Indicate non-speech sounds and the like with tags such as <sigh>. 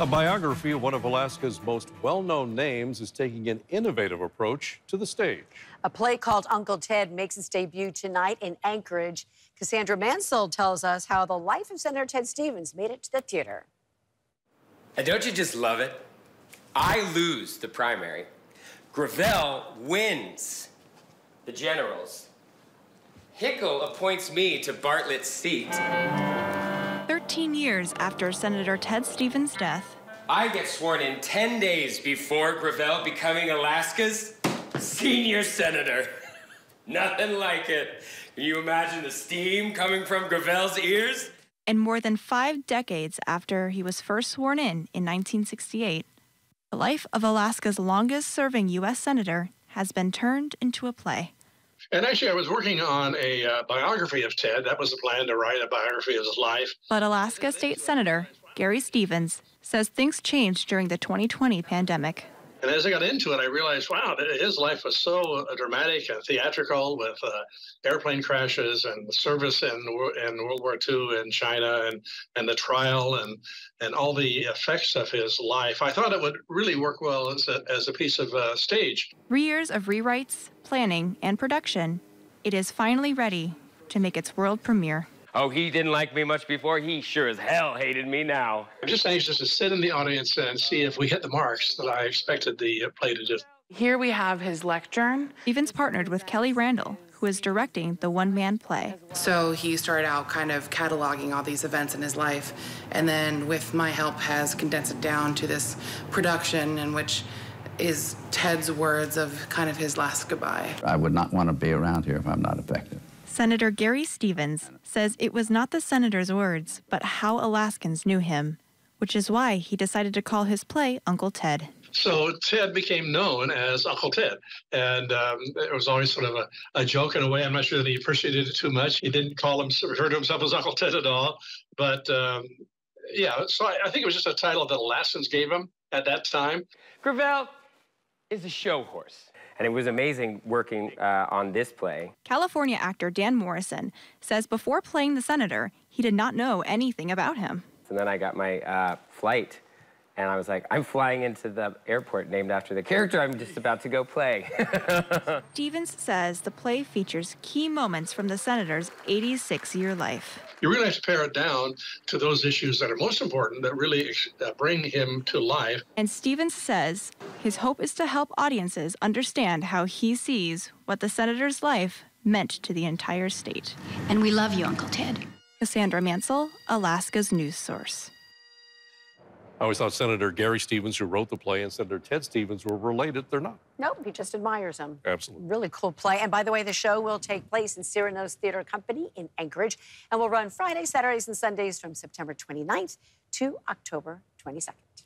A biography of one of Alaska's most well known names is taking an innovative approach to the stage. A play called Uncle Ted makes its debut tonight in Anchorage. Cassandra Mansell tells us how the life of Senator Ted Stevens made it to the theater. And don't you just love it? I lose the primary. Gravel wins the generals. Hickel appoints me to Bartlett's seat. 13 years after Senator Ted Stevens' death, I get sworn in 10 days before Gravel becoming Alaska's senior senator. <laughs> Nothing like it. Can you imagine the steam coming from Gravel's ears? and more than five decades after he was first sworn in in 1968, the life of Alaska's longest serving U.S. Senator has been turned into a play. And actually, I was working on a uh, biography of Ted. That was the plan to write a biography of his life. But Alaska State Senator Gary Stevens says things changed during the 2020 pandemic. And as I got into it, I realized, wow, his life was so uh, dramatic and theatrical with uh, airplane crashes and service in, in World War II in China and, and the trial and, and all the effects of his life. I thought it would really work well as a, as a piece of uh, stage. Three years of rewrites, planning, and production, it is finally ready to make its world premiere. Oh, he didn't like me much before. He sure as hell hated me now. I'm just anxious to sit in the audience and see if we hit the marks that I expected the uh, play to do. Here we have his lectern. Stevens partnered with Kelly Randall, who is directing the one man play. So he started out kind of cataloging all these events in his life, and then with my help, has condensed it down to this production in which is Ted's words of kind of his last goodbye. I would not want to be around here if I'm not effective. Senator Gary Stevens says it was not the senator's words, but how Alaskans knew him, which is why he decided to call his play Uncle Ted. So Ted became known as Uncle Ted, and um, it was always sort of a, a, joke in a way. I'm not sure that he appreciated it too much. He didn't call him refer to himself as Uncle Ted at all, but um, yeah. So I, I think it was just a title that Alaskans gave him at that time. Gravel is a show horse and it was amazing working uh, on this play. California actor Dan Morrison says before playing the senator, he did not know anything about him. And then I got my uh, flight, and I was like, I'm flying into the airport named after the character I'm just about to go play. <laughs> Stevens says the play features key moments from the senator's 86 year life you really have to pare it down to those issues that are most important that really uh, bring him to life. And Stevens says his hope is to help audiences understand how he sees what the senator's life meant to the entire state. And we love you, Uncle Ted. Cassandra Mansell, Alaska's news source. I always thought Senator Gary Stevens, who wrote the play, and Senator Ted Stevens were related. They're not. Nope, he just admires him. Absolutely. Really cool play. And by the way, the show will take place in Cyrano's Theater Company in Anchorage and will run Fridays, Saturdays, and Sundays from September 29th to October 22nd.